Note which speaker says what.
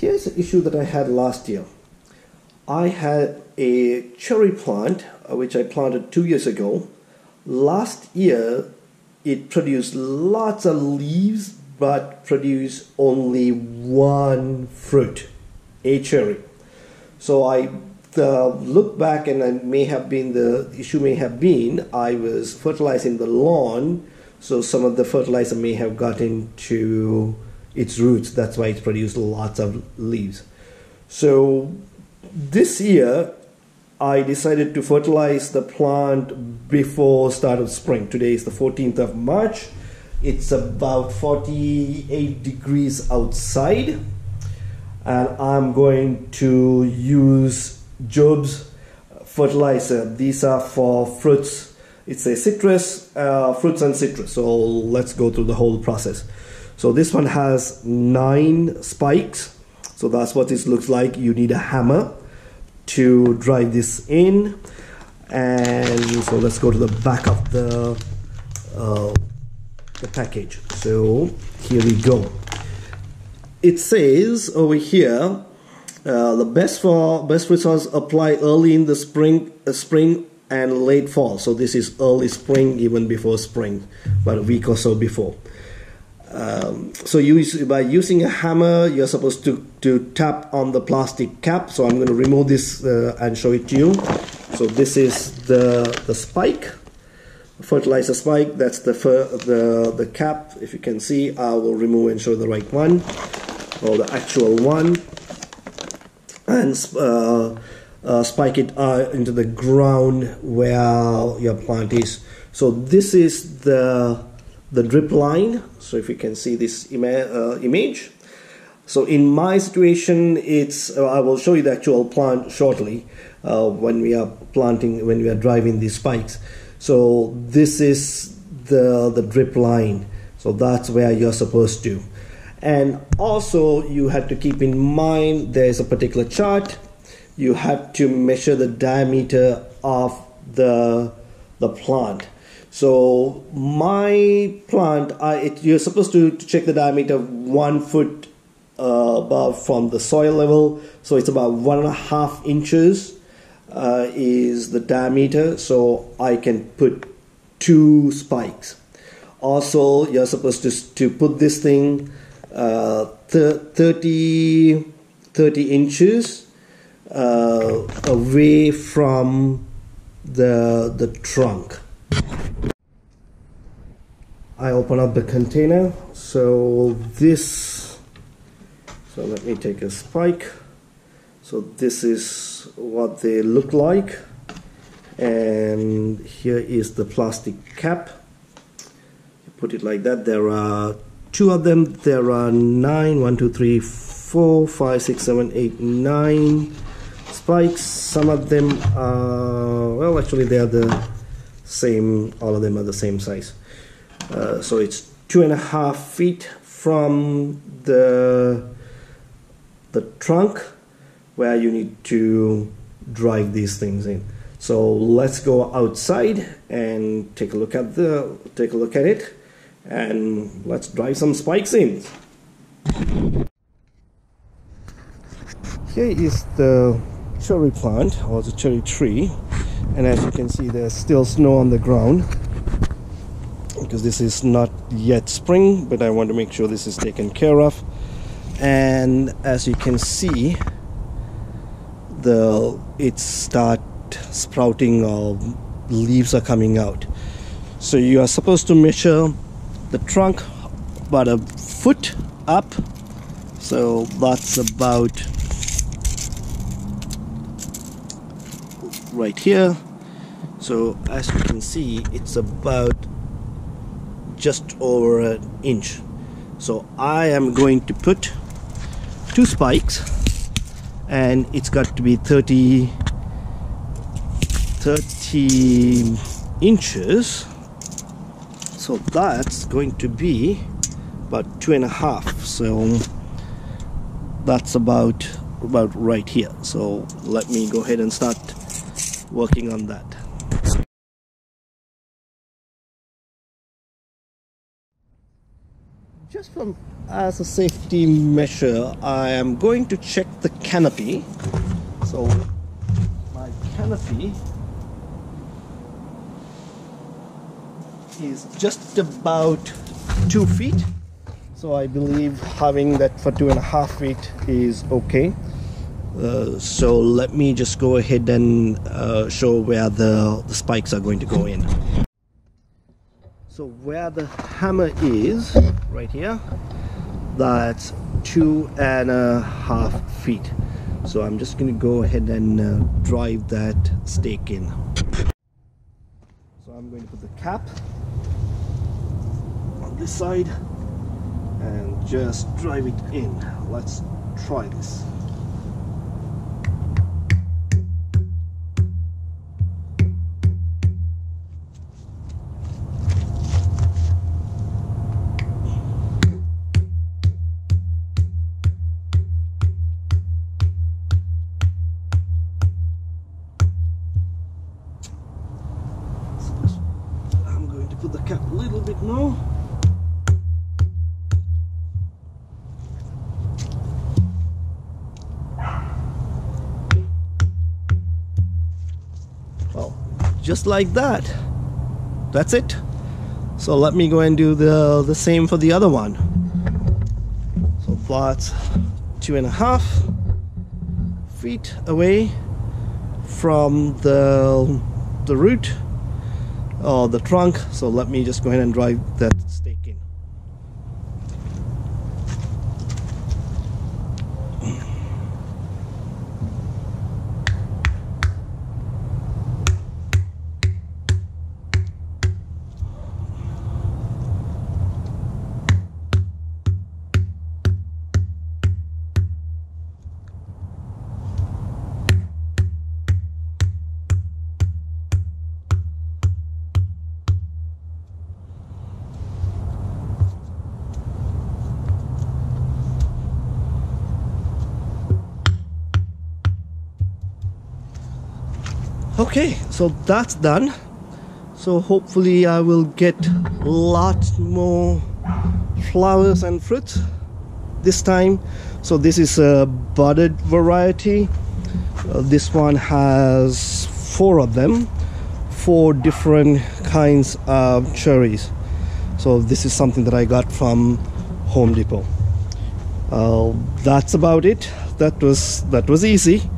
Speaker 1: here's an issue that I had last year. I had a cherry plant uh, which I planted two years ago. Last year, it produced lots of leaves but produced only one fruit, a cherry. So I uh, look back, and I may have been the issue may have been I was fertilizing the lawn, so some of the fertilizer may have got into its roots. That's why it produced lots of leaves. So this year, I decided to fertilize the plant before start of spring. Today is the 14th of March. It's about 48 degrees outside, and I'm going to use Jobe's fertilizer. These are for fruits. It's a citrus, uh, fruits and citrus. So let's go through the whole process. So this one has nine spikes. So that's what this looks like. You need a hammer to drive this in. And so let's go to the back of the, uh, the package. So here we go. It says over here, uh, the best for best results apply early in the spring, uh, spring and late fall. So this is early spring, even before spring, but a week or so before. Um, so use, by using a hammer, you're supposed to, to tap on the plastic cap. So I'm going to remove this uh, and show it to you. So this is the, the spike, fertilizer spike. That's the, the, the cap. If you can see, I will remove and show the right one or the actual one. And uh, uh, spike it uh, into the ground where your plant is. So this is the the drip line. So if you can see this ima uh, image. So in my situation, it's uh, I will show you the actual plant shortly uh, when we are planting, when we are driving these spikes. So this is the, the drip line. So that's where you're supposed to. And also you have to keep in mind there's a particular chart. You have to measure the diameter of the, the plant. So my plant, I, it, you're supposed to, to, check the diameter one foot uh, above from the soil level. So it's about one and a half inches uh, is the diameter. So I can put two spikes. Also, you're supposed to, to put this thing uh, 30, 30 inches uh, away from the, the trunk. I open up the container. So this so let me take a spike. So this is what they look like. And here is the plastic cap. You put it like that. There are two of them. There are nine. One two three four five six seven eight nine spikes. Some of them are well actually they are the same. All of them are the same size uh, so it's two and a half feet from the the trunk where you need to drive these things in. So let's go outside and take a look at the take a look at it and let's drive some spikes in. Here is the cherry plant or the cherry tree and as you can see there's still snow on the ground because this is not yet spring but I want to make sure this is taken care of. And as you can see the it start sprouting or leaves are coming out. So you are supposed to measure the trunk about a foot up. So that's about right here. So as you can see it's about just over an inch. So I am going to put two spikes and it's got to be 30 30 inches. So that's going to be about two and a half. So that's about about right here. So let me go ahead and start working on that just from as a safety measure, I am going to check the canopy. So my canopy is just about two feet. So I believe having that for two and a half feet is okay. Uh, so let me just go ahead and uh, show where the, the spikes are going to go in. So where the hammer is, right here, that's two and a half feet. So I'm just going to go ahead and uh, drive that stake in. So I'm going to put the cap on this side and just drive it in. Let's try this. Put the cap a little bit more. Well, just like that. That's it. So let me go and do the, the same for the other one. So that's two and a half feet away from the, the root or the trunk. So let me just go ahead and drive that stake in. Okay, so that's done. So hopefully I will get lots more flowers and fruits this time. So this is a budded variety. Uh, this one has four of them, four different kinds of cherries. So this is something that I got from Home Depot. Uh, that's about it. That was that was easy.